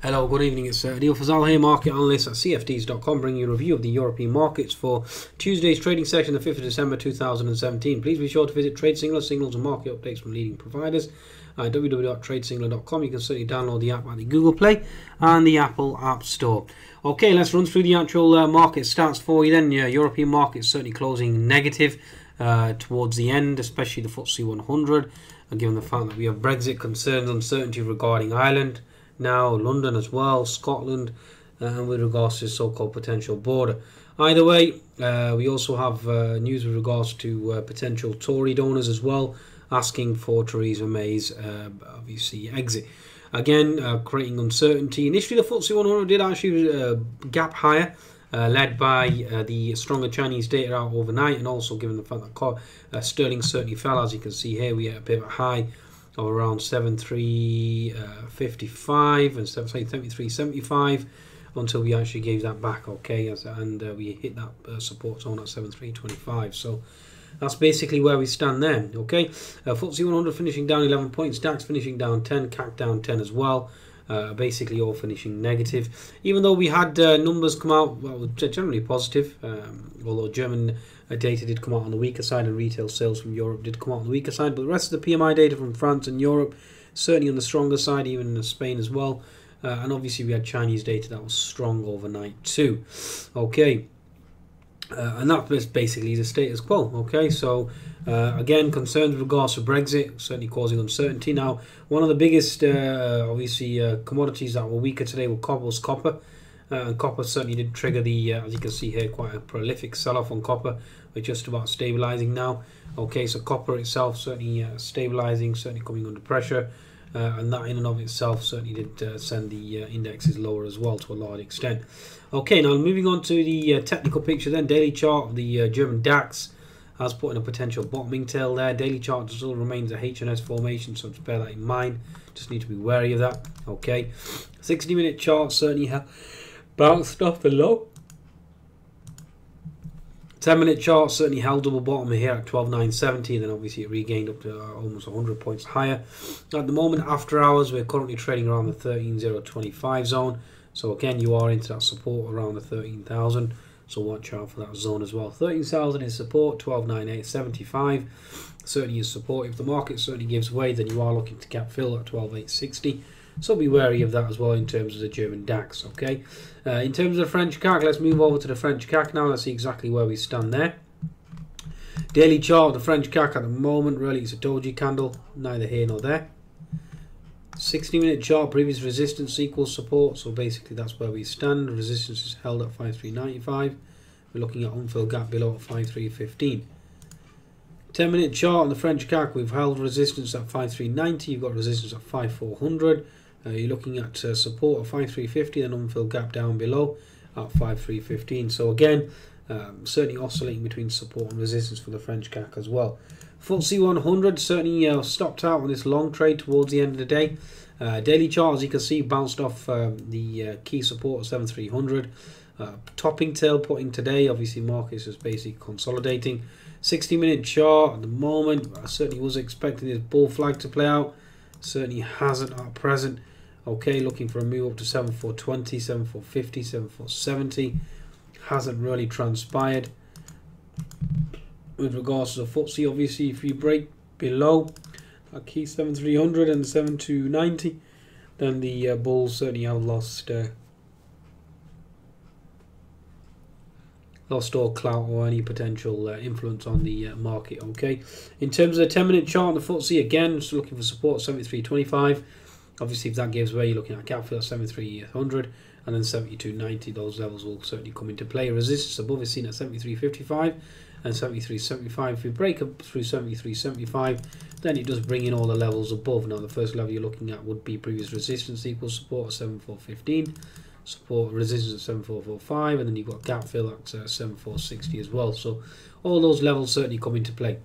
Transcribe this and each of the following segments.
Hello, good evening. It's uh, Adil Fazal here, market analyst at CFDs.com, bringing you a review of the European markets for Tuesday's trading session, the 5th of December 2017. Please be sure to visit TradeSingler, signals and market updates from leading providers at www.tradesingler.com. You can certainly download the app at the Google Play and the Apple App Store. Okay, let's run through the actual uh, market stats for you then. Yeah, European markets certainly closing negative uh, towards the end, especially the FTSE 100, given the fact that we have Brexit concerns, uncertainty regarding Ireland now, London as well, Scotland, uh, and with regards to the so-called potential border. Either way, uh, we also have uh, news with regards to uh, potential Tory donors as well, asking for Theresa May's uh, obviously exit. Again, uh, creating uncertainty. Initially, the FTSE 100 did actually gap higher. Uh, led by uh, the stronger Chinese data out overnight, and also given the fact that uh, sterling certainly fell, as you can see here, we had a bit of a high of around 7355 uh, and 7375 until we actually gave that back okay as, and uh, we hit that uh, support zone at 7325 so that's basically where we stand then okay? Uh, FTSE 100 finishing down 11 points DAX finishing down 10 CAC down 10 as well uh, basically all finishing negative even though we had uh, numbers come out well, generally positive um, although German uh, data did come out on the weaker side, and retail sales from Europe did come out on the weaker side. But the rest of the PMI data from France and Europe certainly on the stronger side, even in Spain as well. Uh, and obviously, we had Chinese data that was strong overnight too. Okay. Uh, and that was basically the status quo. Okay, so uh, again, concerns with regards to Brexit certainly causing uncertainty. Now, one of the biggest, uh, obviously, uh, commodities that were weaker today were was copper. Uh, and copper certainly did trigger the, uh, as you can see here, quite a prolific sell-off on copper. We're just about stabilizing now. Okay, so copper itself certainly stabilizing, certainly coming under pressure. Uh, and that in and of itself certainly did uh, send the uh, indexes lower as well to a large extent. Okay, now moving on to the technical picture then. Daily chart of the German DAX has put in a potential bottoming tail there. Daily chart still remains a HNS formation, so just bear that in mind. Just need to be wary of that. Okay, 60 minute chart certainly bounced off the low. 10 minute chart certainly held double bottom here at 12,970 then obviously it regained up to uh, almost 100 points higher. At the moment after hours we're currently trading around the 13,025 zone. So again you are into that support around the 13,000 so watch out for that zone as well. 13,000 is support 12,9875 certainly is support. If the market certainly gives way then you are looking to gap fill at 12,860 so be wary of that as well in terms of the German DAX. Okay. Uh, in terms of the French CAC, let's move over to the French CAC now. Let's see exactly where we stand there. Daily chart of the French CAC at the moment, really, it's a doji candle, neither here nor there. 60 minute chart, previous resistance equals support, so basically that's where we stand. Resistance is held at 5395. We're looking at unfilled gap below at 5315. 10 minute chart on the French CAC, we've held resistance at 5390, you've got resistance at 5400. Uh, you're looking at uh, support of 5350 and unfilled gap down below at 5315. So again, um, certainly oscillating between support and resistance for the French CAC as well. FTSE 100 certainly uh, stopped out on this long trade towards the end of the day. Uh, daily chart, as you can see, bounced off um, the uh, key support of 7300. Uh, topping tail putting today, obviously markets is basically consolidating. 60 minute chart at the moment, I certainly was expecting this bull flag to play out. Certainly hasn't at present. Okay, looking for a move up to 7420, 7450, 7470. Hasn't really transpired. With regards to the FTSE, obviously, if you break below a key 7300 and 7290, then the uh, bulls certainly have lost uh, lost all clout or any potential uh, influence on the uh, market. Okay, in terms of the 10 minute chart on the FTSE, again, just looking for support 73.25. Obviously, if that gives way, you're looking at gap fill 7300 and then 72.90. Those levels will certainly come into play. Resistance above is seen at 73.55 and 73.75. If we break up through 73.75, then it does bring in all the levels above. Now, the first level you're looking at would be previous resistance equals support at 74.15 support resistance at 7445 and then you've got gap fill at uh, 7460 as well so all those levels certainly come into play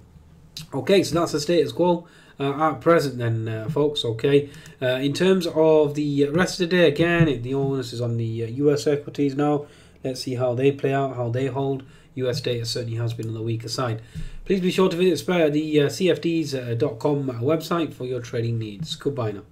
okay so that's the status quo uh, at present then uh, folks okay? Uh, in terms of the rest of the day again the onus is on the US uh, equities now. Let's see how they play out how they hold. US data certainly has been on the weaker side. Please be sure to visit the uh, cfds.com website for your trading needs. Goodbye now